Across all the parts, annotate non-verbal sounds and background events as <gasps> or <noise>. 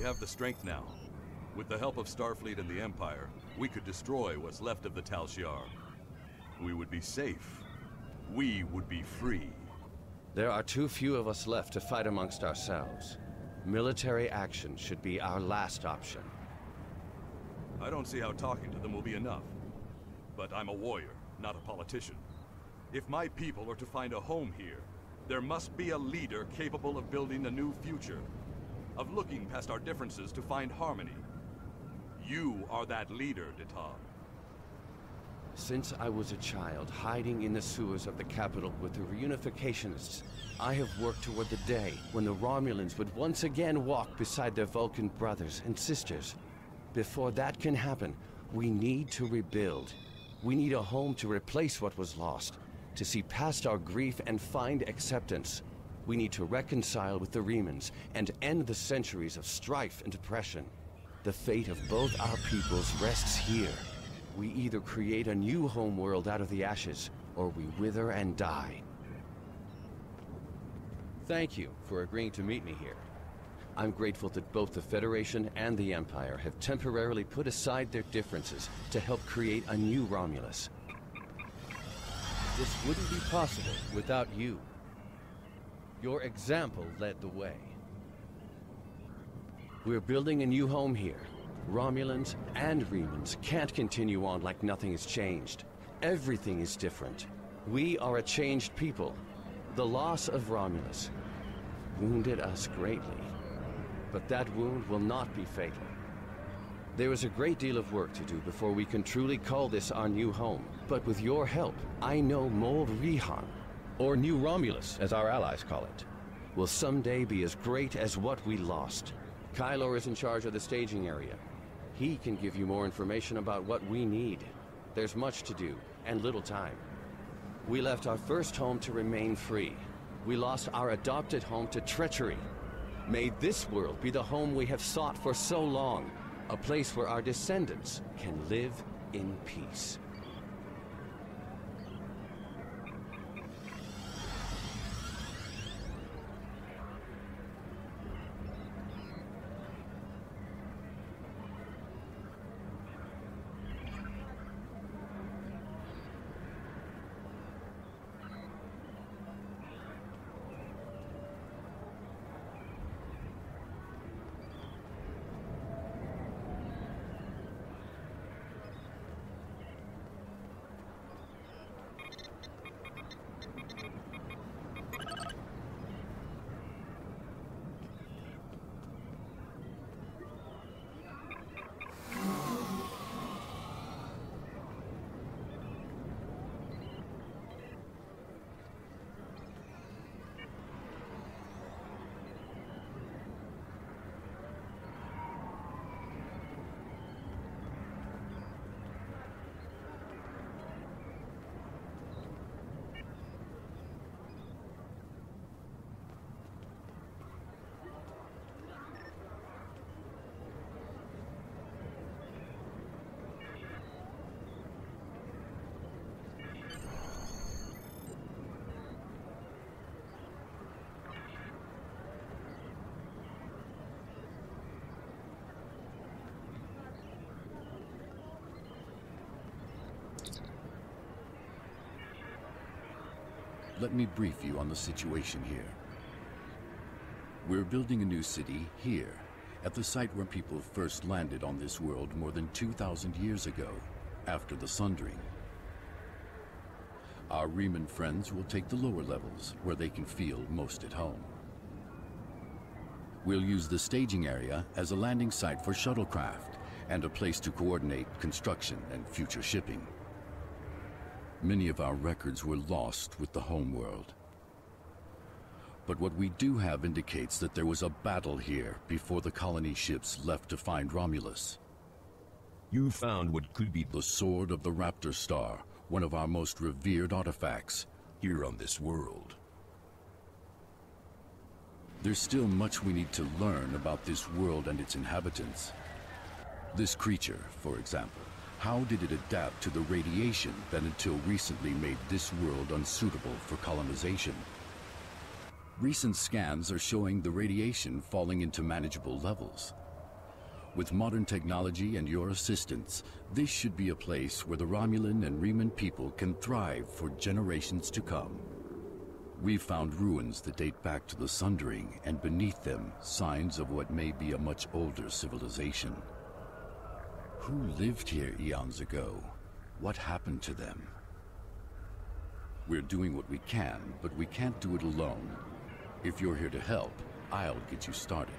We have the strength now. With the help of Starfleet and the Empire, we could destroy what's left of the Tal Shiar. We would be safe. We would be free. There are too few of us left to fight amongst ourselves. Military action should be our last option. I don't see how talking to them will be enough. But I'm a warrior, not a politician. If my people are to find a home here, there must be a leader capable of building a new future. Of looking past our differences to find harmony. You are that leader, D'Tan. Since I was a child, hiding in the sewers of the capital with the reunificationists, I have worked toward the day when the Romulans would once again walk beside their Vulcan brothers and sisters. Before that can happen, we need to rebuild. We need a home to replace what was lost, to see past our grief and find acceptance. We need to reconcile with the Remans and end the centuries of strife and oppression. The fate of both our peoples rests here. We either create a new homeworld out of the ashes, or we wither and die. Thank you for agreeing to meet me here. I'm grateful that both the Federation and the Empire have temporarily put aside their differences to help create a new Romulus. This wouldn't be possible without you. Your example led the way. We're building a new home here. Romulans and Remans can't continue on like nothing has changed. Everything is different. We are a changed people. The loss of Romulus wounded us greatly. But that wound will not be fatal. There is a great deal of work to do before we can truly call this our new home. But with your help, I know Mold Rihan, or New Romulus, as our allies call it, will someday be as great as what we lost. Kylor is in charge of the staging area. He can give you more information about what we need. There's much to do, and little time. We left our first home to remain free. We lost our adopted home to treachery. May this world be the home we have sought for so long. A place where our descendants can live in peace. Let me brief you on the situation here. We're building a new city here, at the site where people first landed on this world more than 2,000 years ago, after the Sundering. Our Reman friends will take the lower levels, where they can feel most at home. We'll use the staging area as a landing site for shuttlecraft, and a place to coordinate construction and future shipping. Many of our records were lost with the homeworld. But what we do have indicates that there was a battle here before the colony ships left to find Romulus. You found what could be The Sword of the Raptor Star, one of our most revered artifacts. here on this world. There's still much we need to learn about this world and its inhabitants. This creature, for example, how did it adapt to the radiation that until recently made this world unsuitable for colonization? Recent scans are showing the radiation falling into manageable levels. With modern technology and your assistance, this should be a place where the Romulan and Reman people can thrive for generations to come. We've found ruins that date back to the Sundering, and beneath them, signs of what may be a much older civilization. Who lived here eons ago? What happened to them? We're doing what we can, but we can't do it alone. If you're here to help, I'll get you started.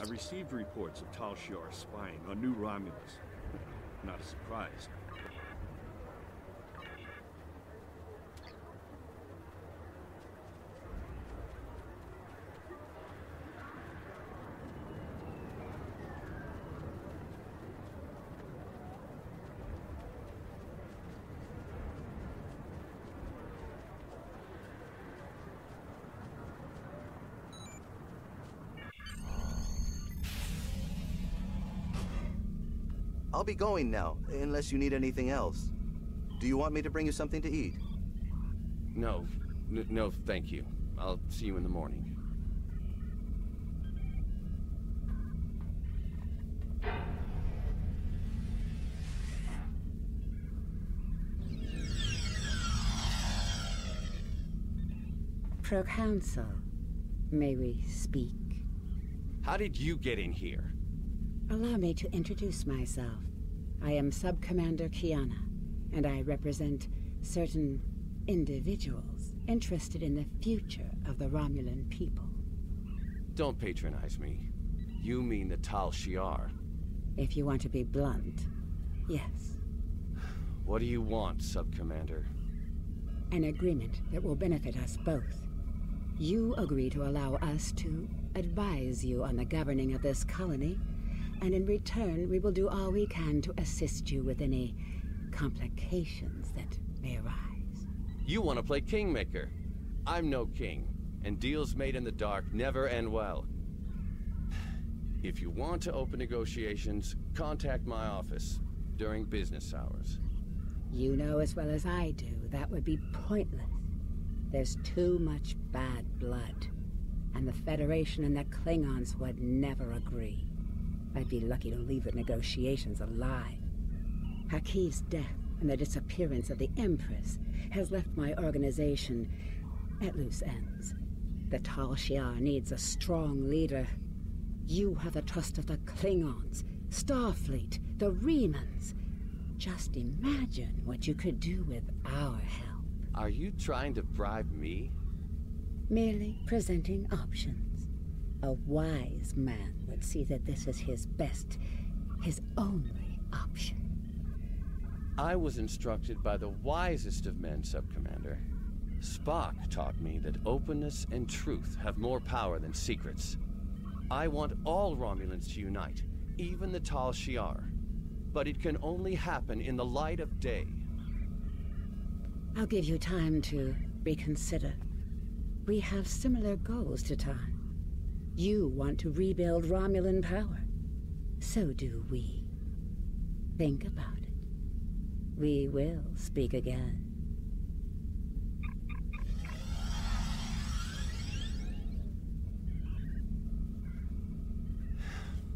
I received reports of Tal Shiar spying on New Romulus. Not a surprise. I'll be going now, unless you need anything else. Do you want me to bring you something to eat? No, N no, thank you. I'll see you in the morning. Proconsul, may we speak? How did you get in here? Allow me to introduce myself. I am Sub-Commander Kiana, and I represent certain individuals interested in the future of the Romulan people. Don't patronize me. You mean the Tal Shiar. If you want to be blunt, yes. What do you want, Sub-Commander? An agreement that will benefit us both. You agree to allow us to advise you on the governing of this colony, and in return we will do all we can to assist you with any complications that may arise. You want to play Kingmaker. I'm no king, and deals made in the dark never end well. If you want to open negotiations, contact my office during business hours. You know as well as I do that would be pointless. There's too much bad blood, and the Federation and the Klingons would never agree. I'd be lucky to leave the negotiations alive. Hakeev's death and the disappearance of the Empress has left my organization at loose ends. The Tal Shiar needs a strong leader. You have the trust of the Klingons, Starfleet, the Remans. Just imagine what you could do with our help. Are you trying to bribe me? Merely presenting options. A wise man would see that this is his best, his only option. I was instructed by the wisest of men, Sub-Commander. Spock taught me that openness and truth have more power than secrets. I want all Romulans to unite, even the Tal Shiar. But it can only happen in the light of day. I'll give you time to reconsider. We have similar goals to time. You want to rebuild Romulan power. So do we. Think about it. We will speak again.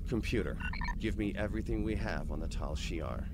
Computer, give me everything we have on the Tal Shiar.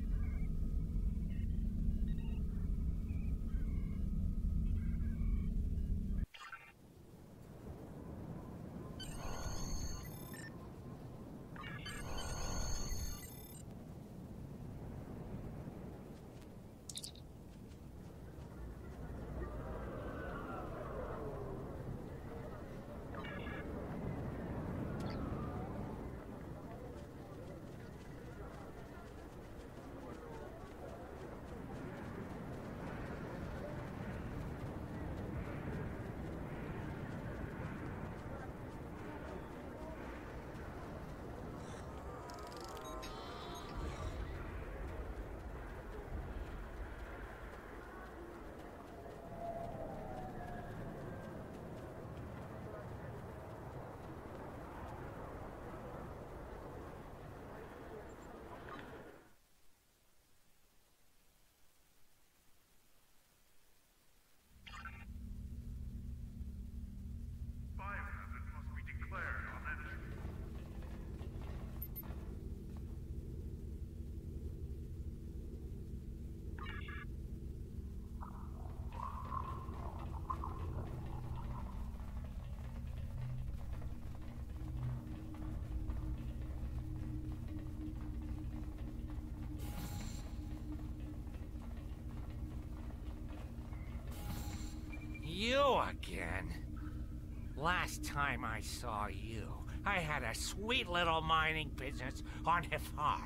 Last time I saw you, I had a sweet little mining business on Hifar,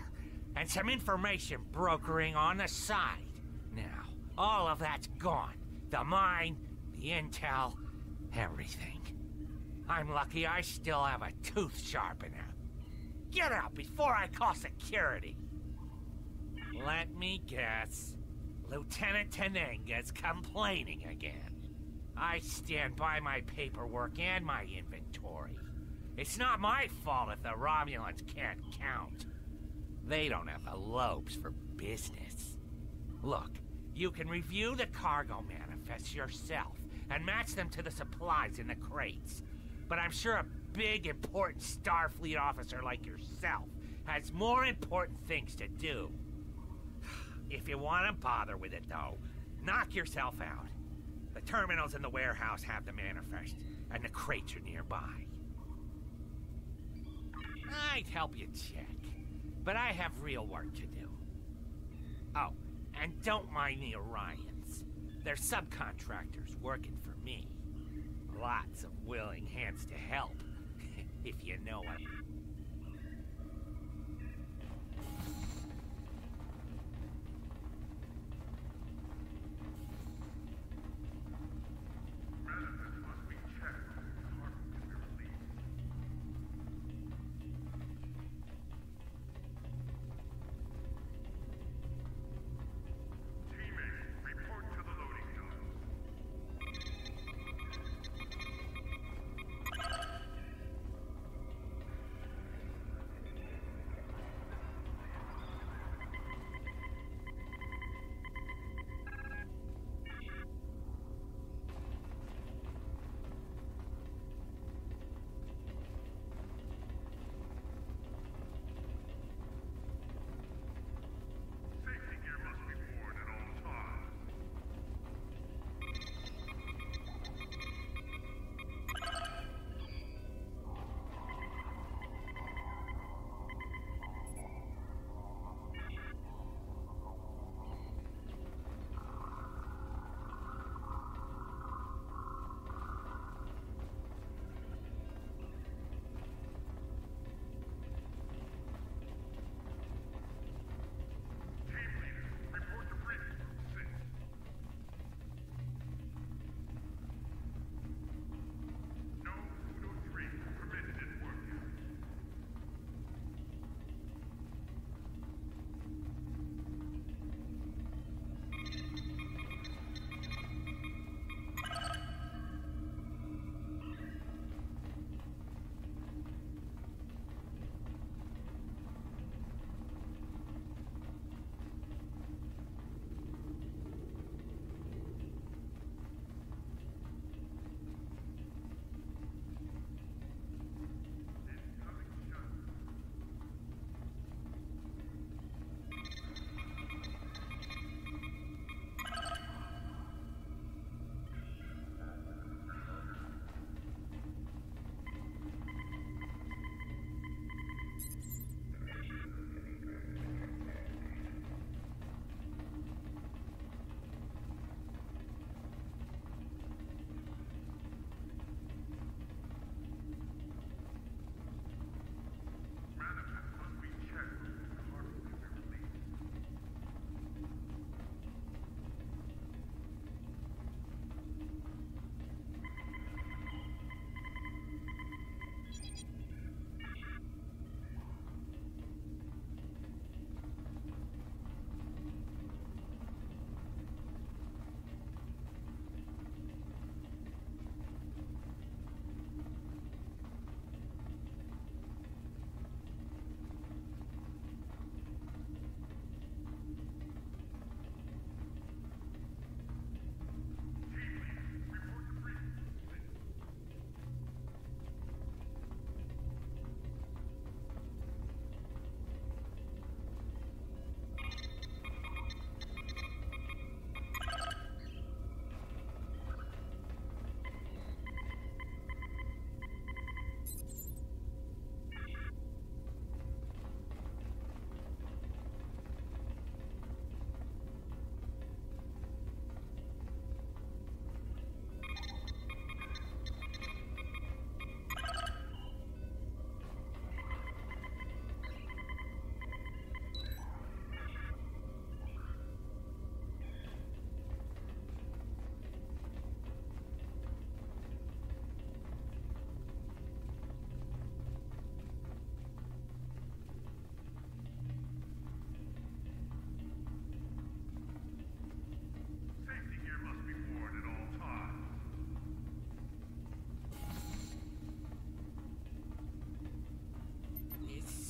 and some information brokering on the side. Now, all of that's gone. The mine, the intel, everything. I'm lucky I still have a tooth sharpener. Get out before I call security! Let me guess. Lieutenant Tenenga's complaining again. I stand by my paperwork and my inventory. It's not my fault if the Romulans can't count. They don't have the lobes for business. Look, you can review the cargo manifests yourself and match them to the supplies in the crates. But I'm sure a big, important Starfleet officer like yourself has more important things to do. <sighs> If you want to bother with it, though, knock yourself out. The terminals in the warehouse have the manifest, and the crates are nearby. I'd help you check, but I have real work to do. Oh, and don't mind the Orions. They're subcontractors working for me. Lots of willing hands to help, <laughs> if you know what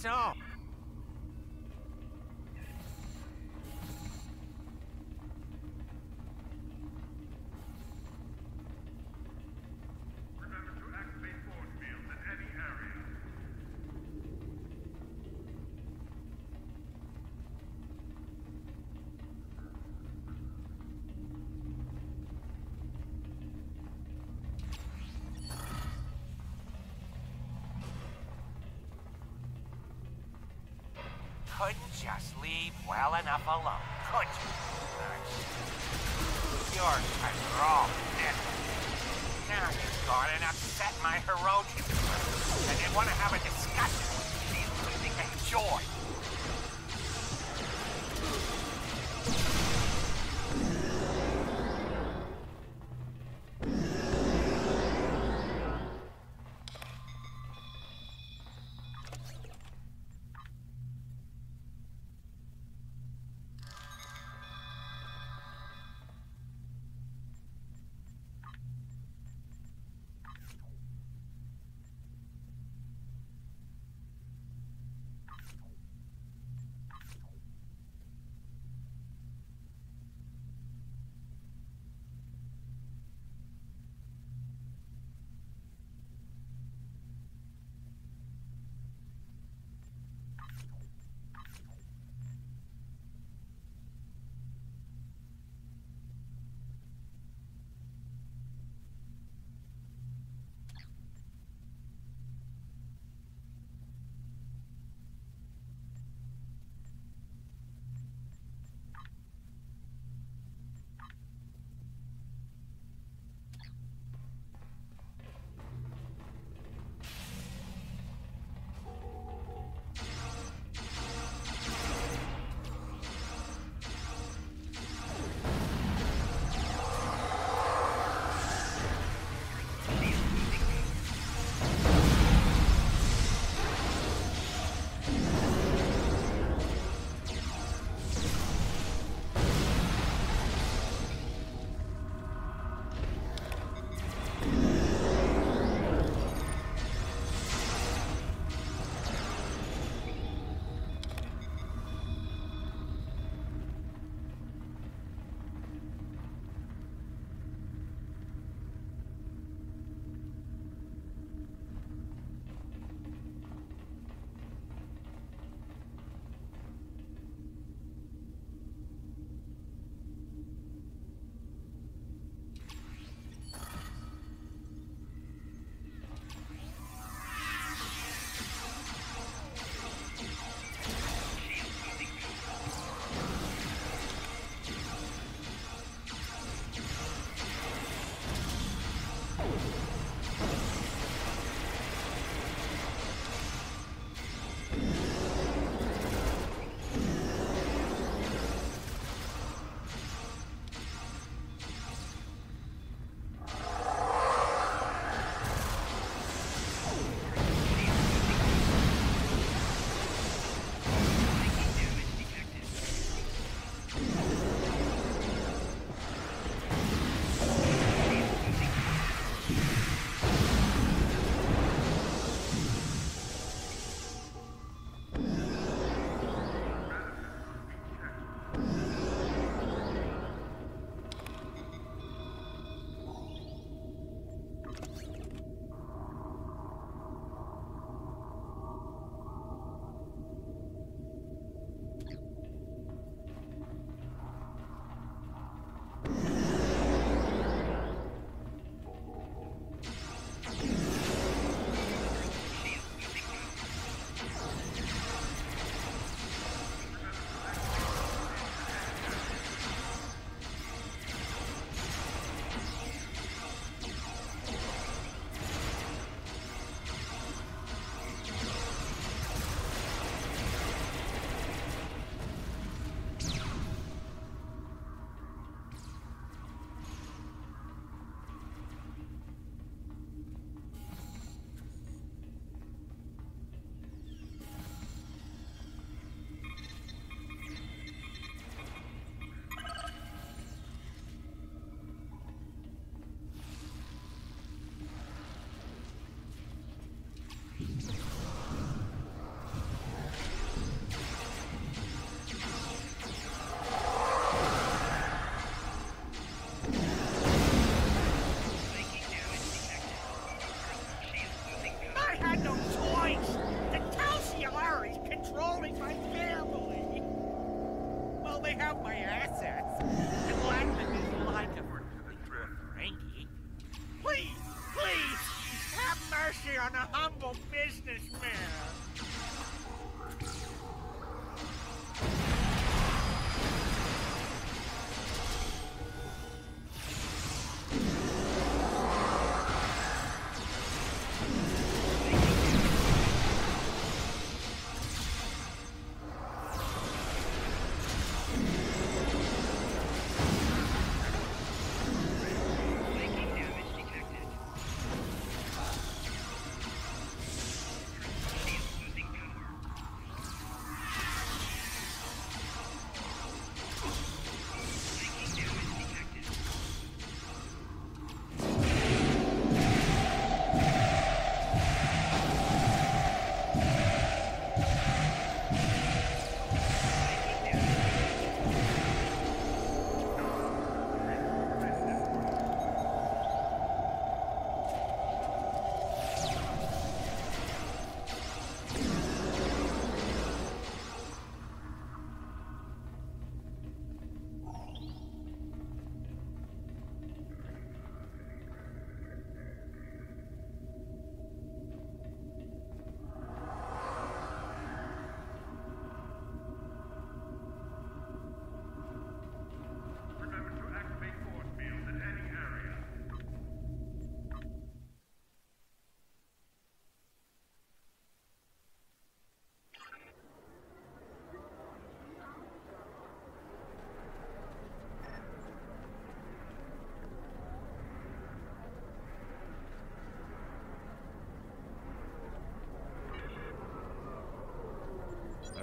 so. Remember to activate force fields in any area. Couldn't just leave well enough alone, could you? You're control, Nick. Now you've gone and upset my Hiroji. And they want to have a discussion. See who they can enjoy. on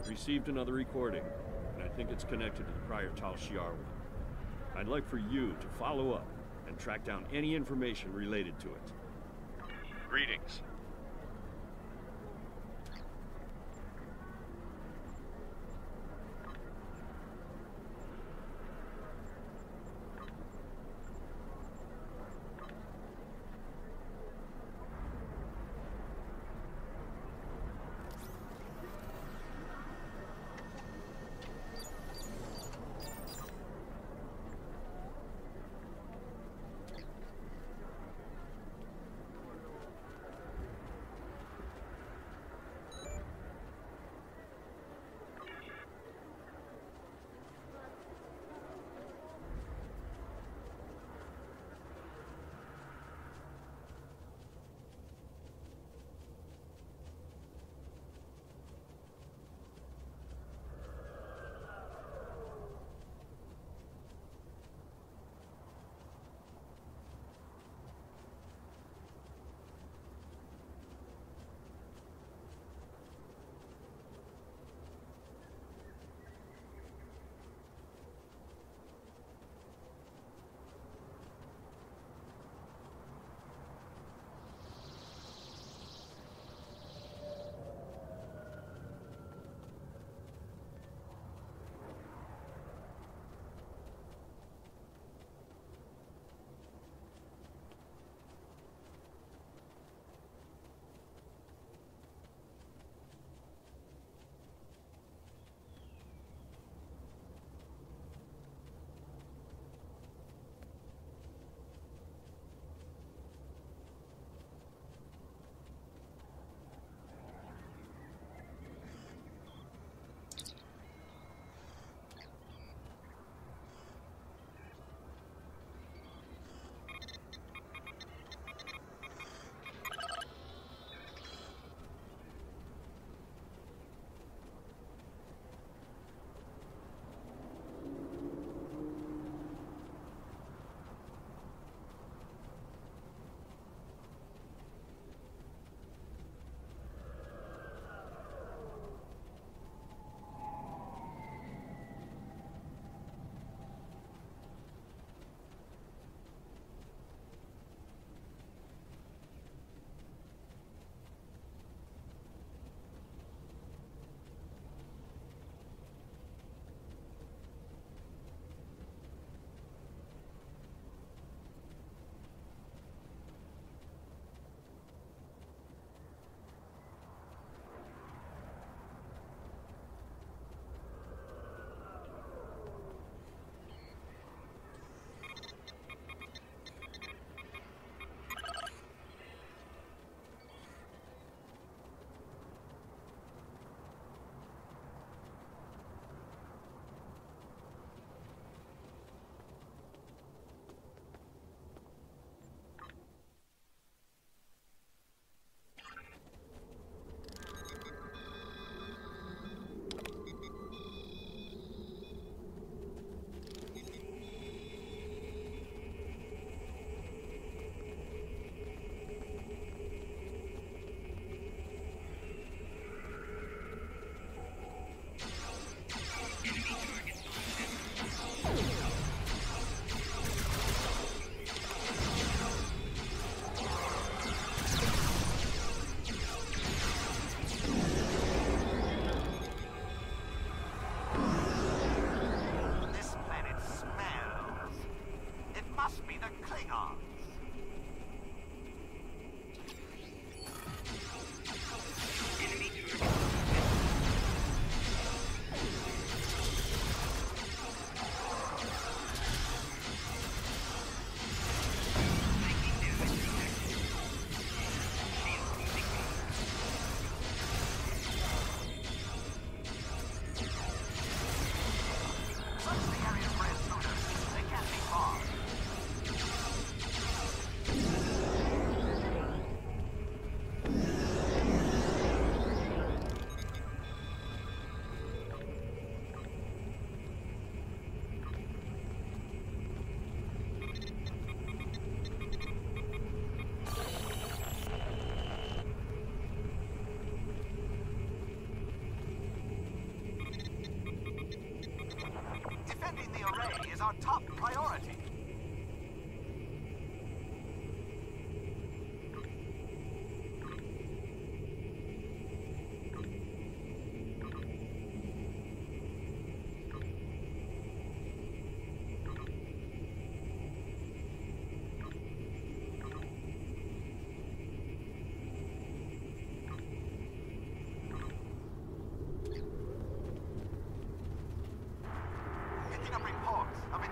I've received another recording, and I think it's connected to the prior Tal Shiar one. I'd like for you to follow up and track down any information related to it. Greetings.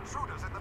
Shooters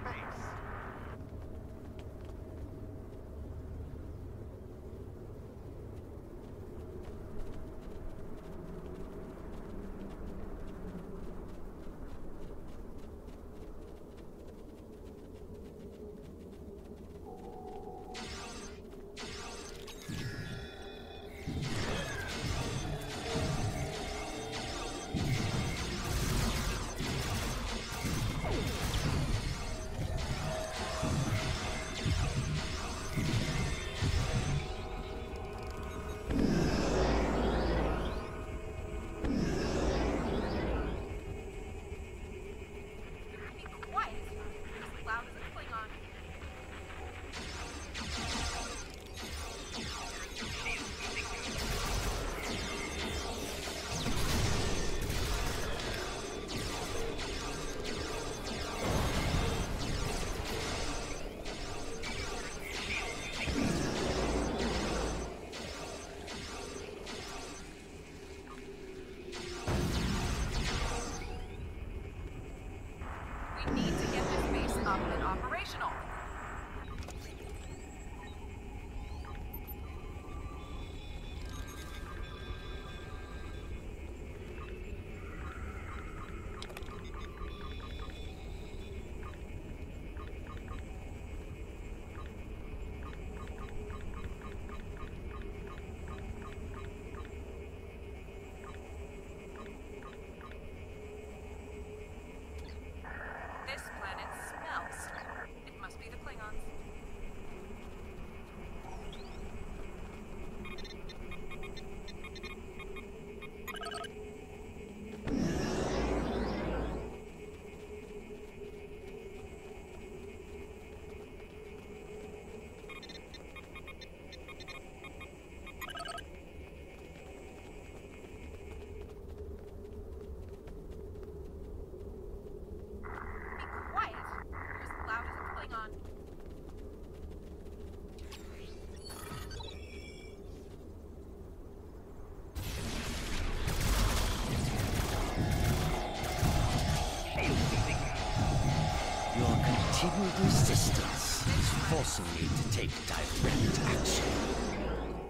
Resistance is forcing me to take direct action.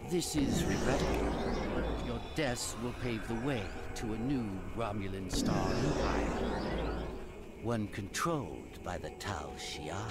This is regrettable. Your deaths will pave the way to a new Romulan Star Empire. One controlled by the Tal Shiar.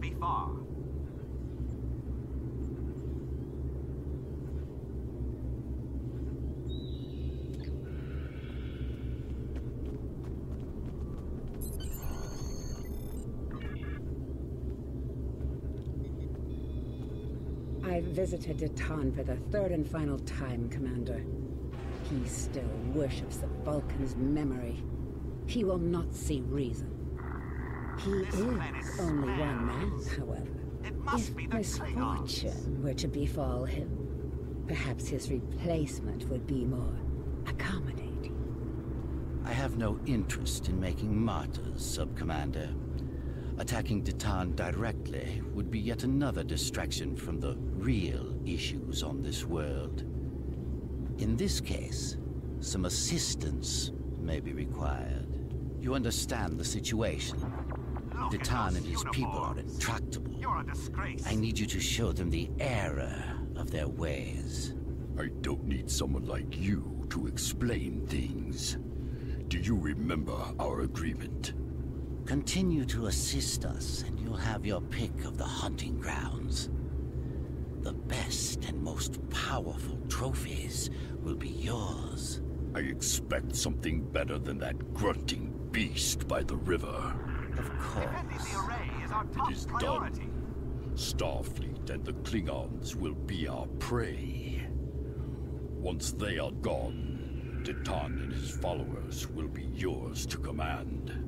Be far. I've visited D'Tan for the third and final time, Commander. He still worships the Vulcan's memory. He will not see reason. He is only one man, however. If misfortune were to befall him, perhaps his replacement would be more accommodating. I have no interest in making martyrs, Sub-Commander. Attacking D'Tan directly would be yet another distraction from the real issues on this world. In this case, some assistance may be required. You understand the situation. D'Tan and his people are intractable. You're a disgrace. I need you to show them the error of their ways. I don't need someone like you to explain things. Do you remember our agreement? Continue to assist us, and you'll have your pick of the hunting grounds. The best and most powerful trophies will be yours. I expect something better than that grunting beast by the river. Of course. The array is our top It is priority. done. Starfleet and the Klingons will be our prey. Once they are gone, D'Tan and his followers will be yours to command.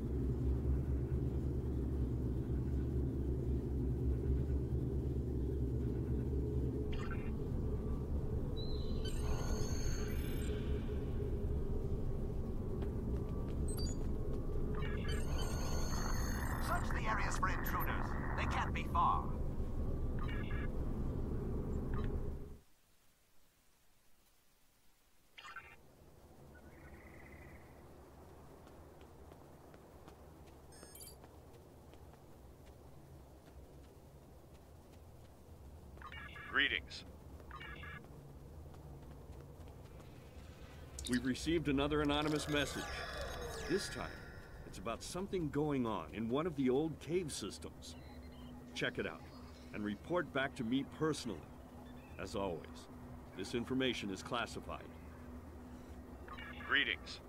Received another anonymous message. This time, it's about something going on in one of the old cave systems. Check it out, and report back to me personally. As always, this information is classified. Greetings.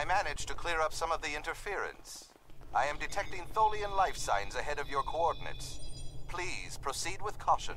I managed to clear up some of the interference. I am detecting Tholian life signs ahead of your coordinates. Please proceed with caution.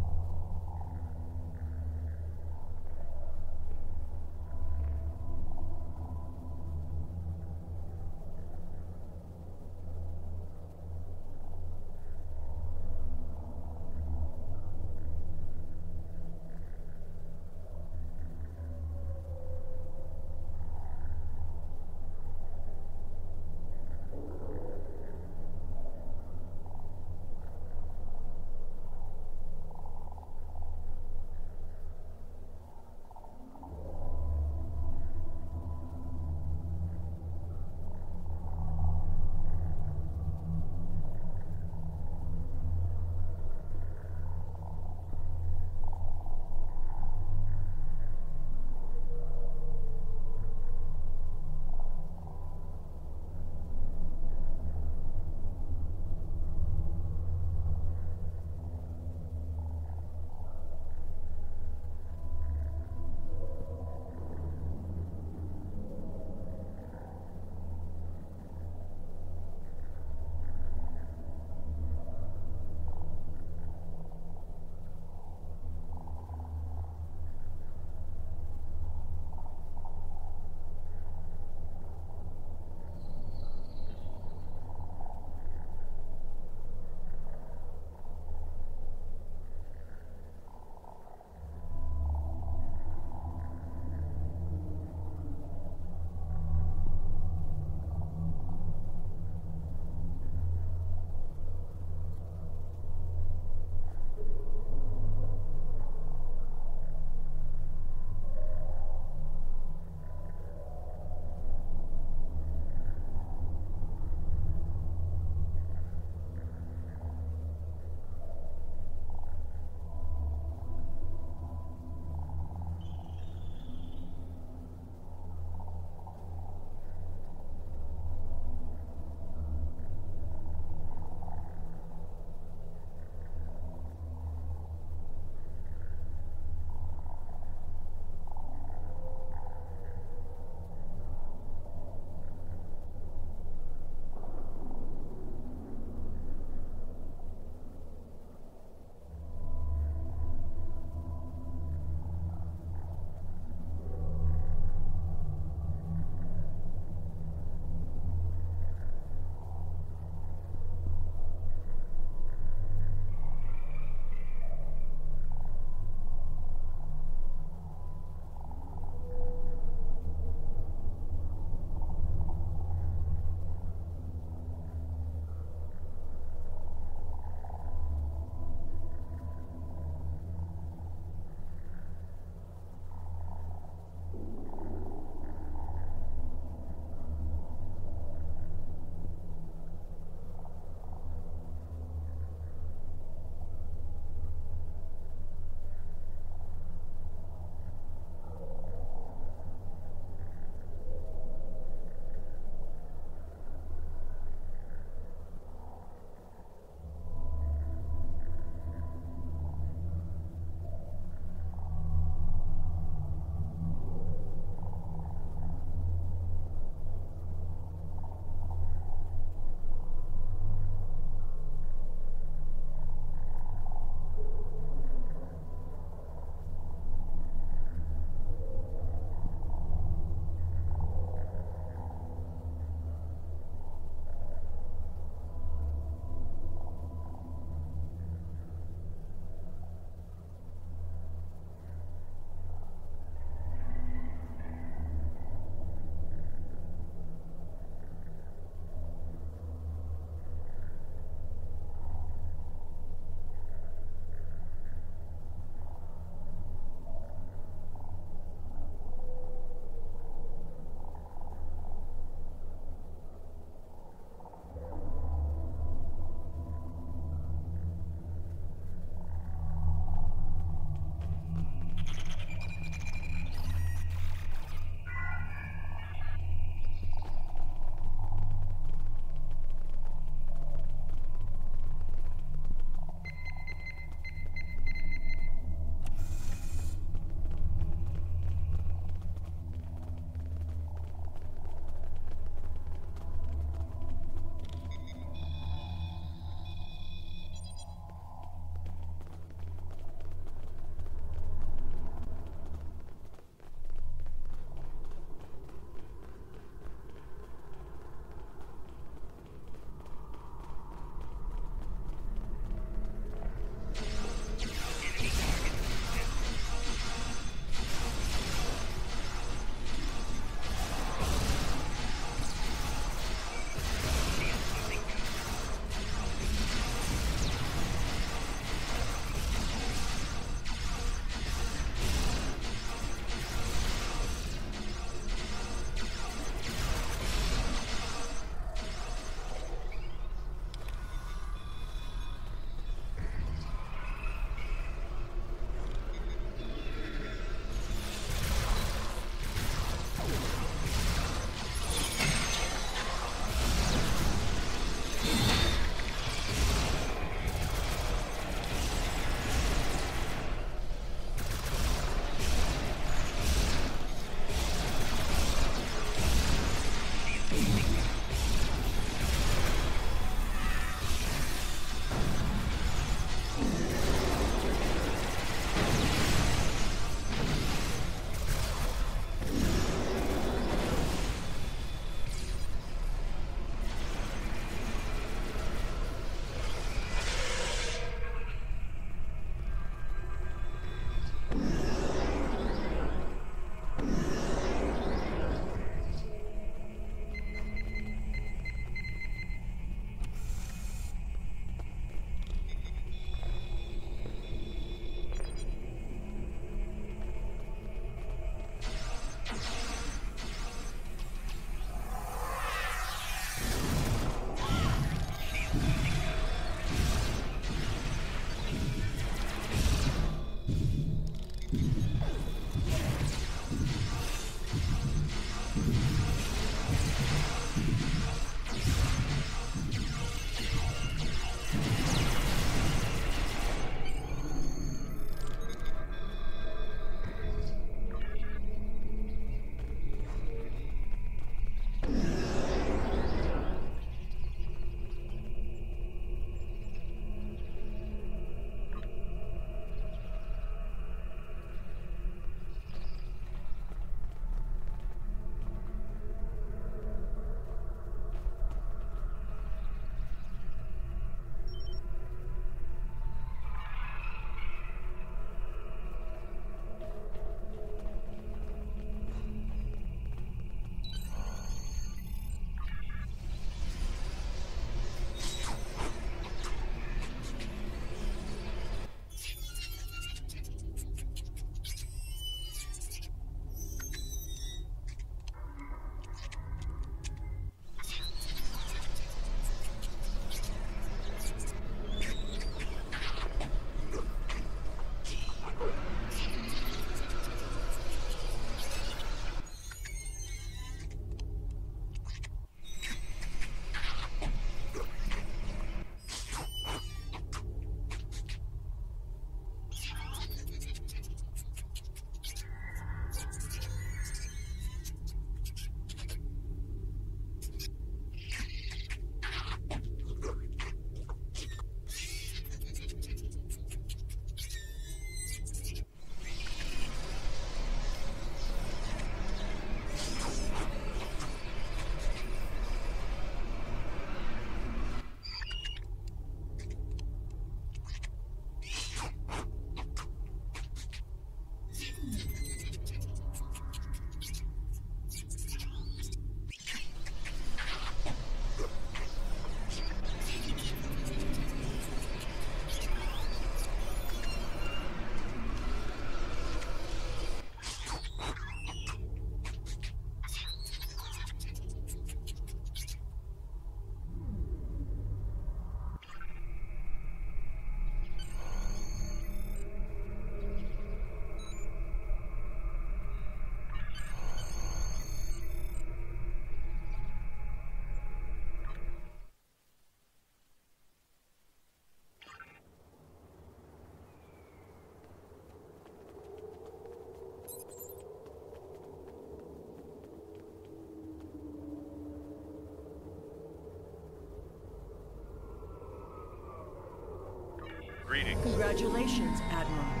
Greetings. Congratulations, Admiral.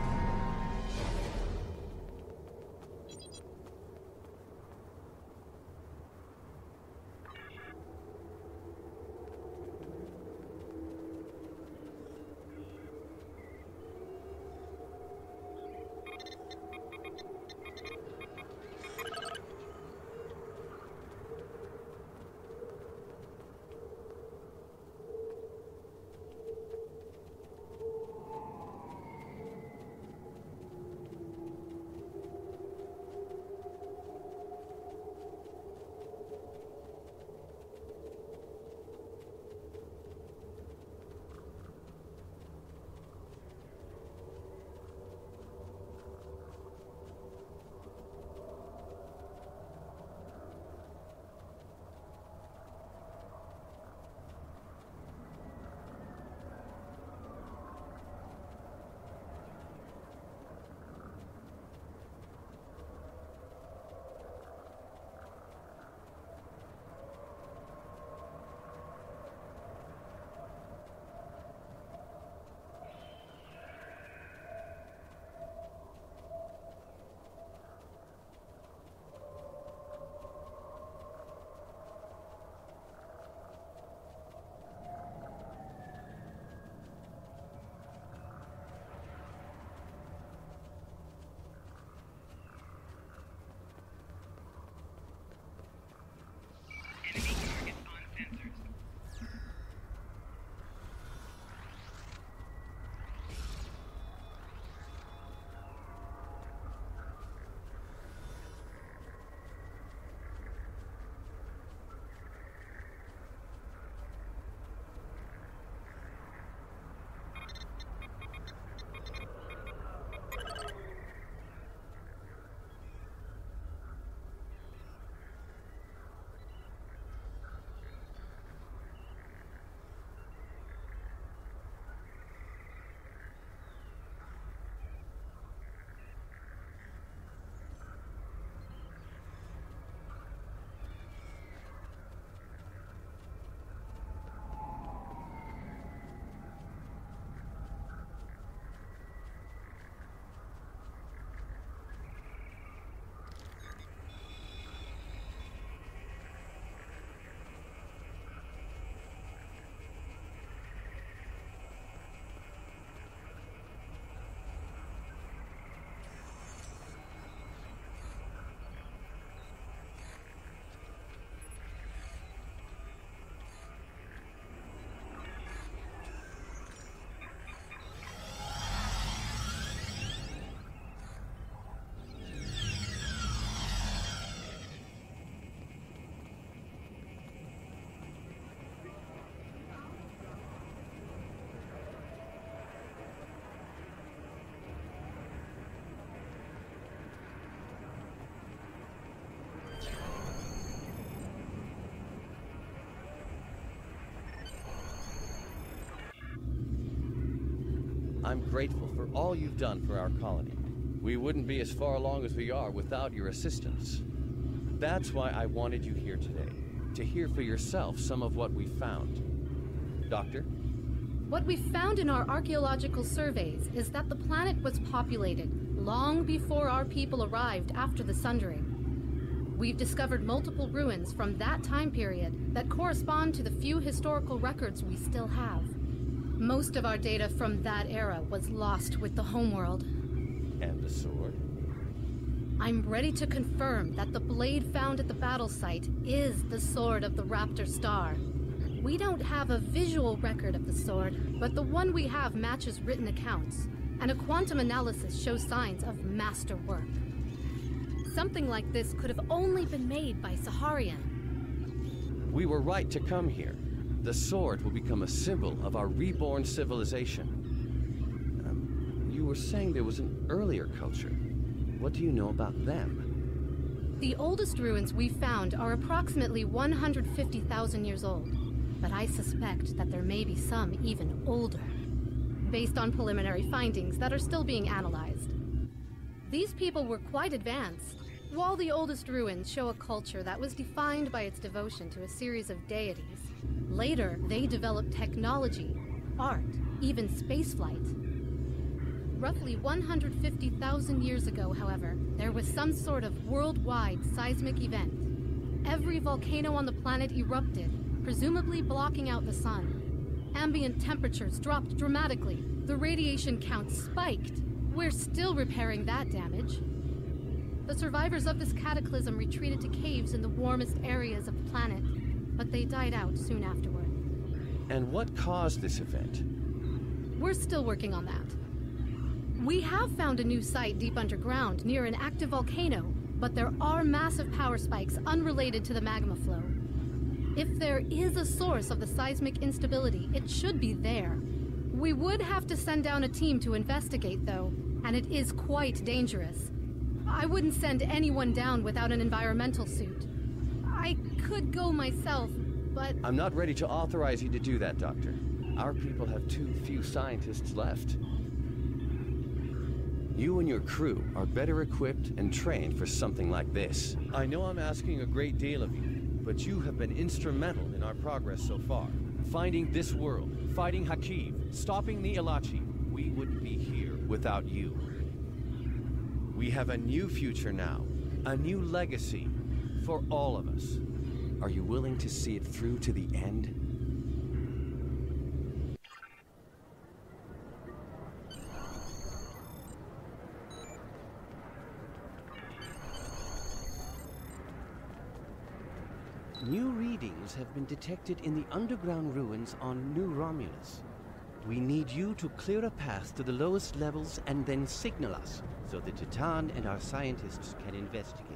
I'm grateful for all you've done for our colony. We wouldn't be as far along as we are without your assistance. That's why I wanted you here today, to hear for yourself some of what we found. Doctor? What we found in our archaeological surveys is that the planet was populated long before our people arrived after the Sundering. We've discovered multiple ruins from that time period that correspond to the few historical records we still have. Most of our data from that era was lost with the homeworld. And the sword? I'm ready to confirm that the blade found at the battle site is the sword of the Raptor Star. We don't have a visual record of the sword, but the one we have matches written accounts, and a quantum analysis shows signs of masterwork. Something like this could have only been made by S'harien. We were right to come here. The sword will become a symbol of our reborn civilization. Um, you were saying there was an earlier culture. What do you know about them? The oldest ruins we found are approximately 150,000 years old, but I suspect that there may be some even older, based on preliminary findings that are still being analyzed. These people were quite advanced, while the oldest ruins show a culture that was defined by its devotion to a series of deities, later they developed technology, art, even spaceflight. Roughly 150,000 years ago, however, there was some sort of worldwide seismic event. Every volcano on the planet erupted, presumably blocking out the sun. Ambient temperatures dropped dramatically. The radiation count spiked. We're still repairing that damage. The survivors of this cataclysm retreated to caves in the warmest areas of the planet, but they died out soon afterward. And what caused this event? We're still working on that. We have found a new site deep underground near an active volcano, but there are massive power spikes unrelated to the magma flow. If there is a source of the seismic instability, it should be there. We would have to send down a team to investigate, though, and it is quite dangerous. I wouldn't send anyone down without an environmental suit. I could go myself, but. I'm not ready to authorize you to do that, Doctor. Our people have too few scientists left. You and your crew are better equipped and trained for something like this. I know I'm asking a great deal of you, but you have been instrumental in our progress so far. Finding this world, fighting Hakeev, stopping the Elachi. We wouldn't be here without you. We have a new future now, a new legacy for all of us. Are you willing to see it through to the end? New readings have been detected in the underground ruins on New Romulus. We need you to clear a path to the lowest levels and then signal us so that D'Tan and our scientists can investigate.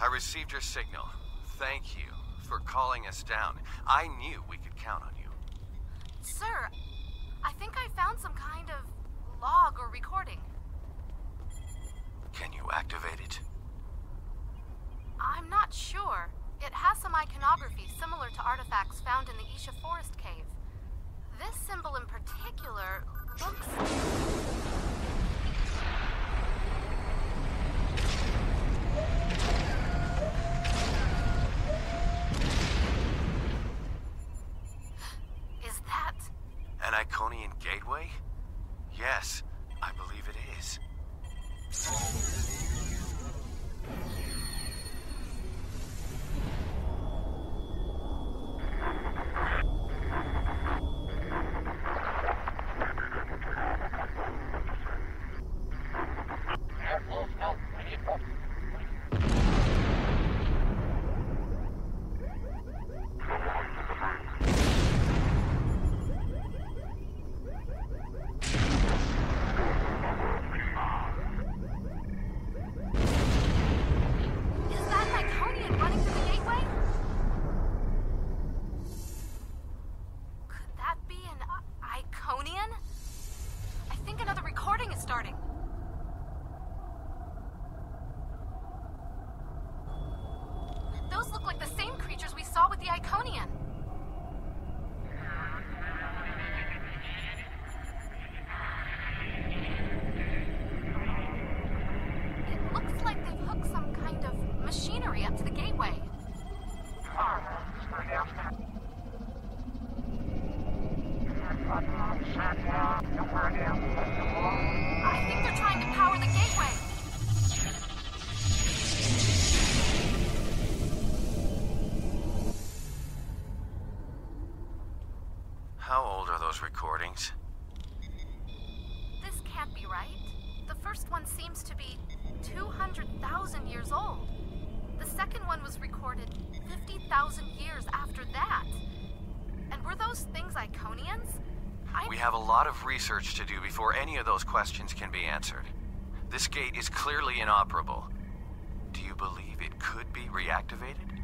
I received your signal. Thank you for calling us down. I knew we could count on you. Sir, I think I found some kind of log or recording. Can you activate it? I'm not sure. It has some iconography similar to artifacts found in the Isha Forest Cave. This symbol in particular looks... Is that... An Iconian years old. The second one was recorded 50,000 years after that. And were those things Iconians? I We have a lot of research to do before any of those questions can be answered. This gate is clearly inoperable. Do you believe it could be reactivated?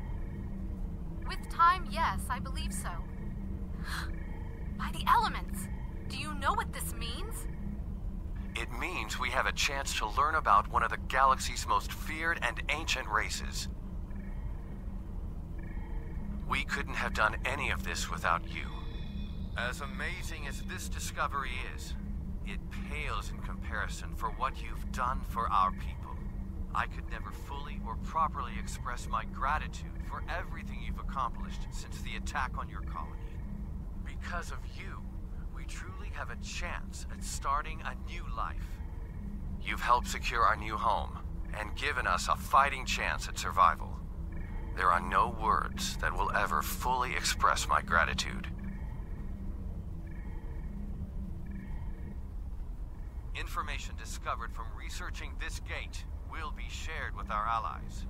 With time, yes, I believe so. <gasps> By the elements. Do you know what this means? It means we have a chance to learn about one of the galaxy's most feared and ancient races. We couldn't have done any of this without you. As amazing as this discovery is, it pales in comparison for what you've done for our people. I could never fully or properly express my gratitude for everything you've accomplished since the attack on your colony. Because of you, have a chance at starting a new life. You've helped secure our new home and given us a fighting chance at survival. There are no words that will ever fully express my gratitude. Information discovered from researching this gate will be shared with our allies.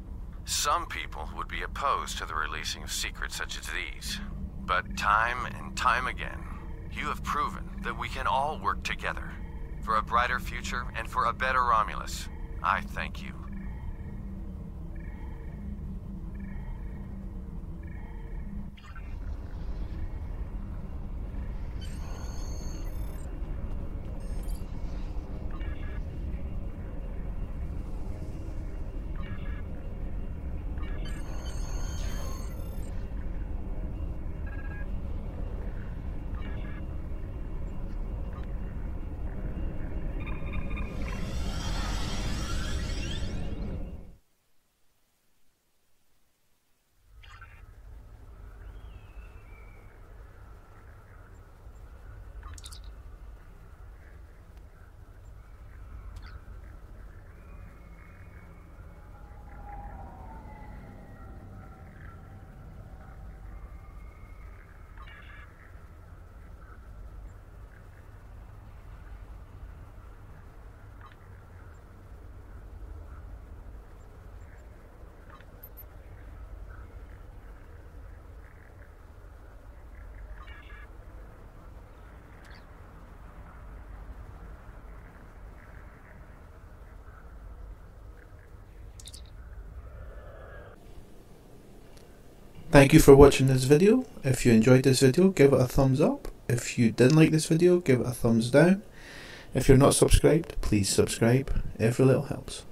Some people would be opposed to the releasing of secrets such as these. But time and time again, you have proven that we can all work together for a brighter future and for a better Romulus. I thank you. Thank you for watching this video. If you enjoyed this video, give it a thumbs up. If you didn't like this video, give it a thumbs down. If you're not subscribed, please subscribe. Every little helps.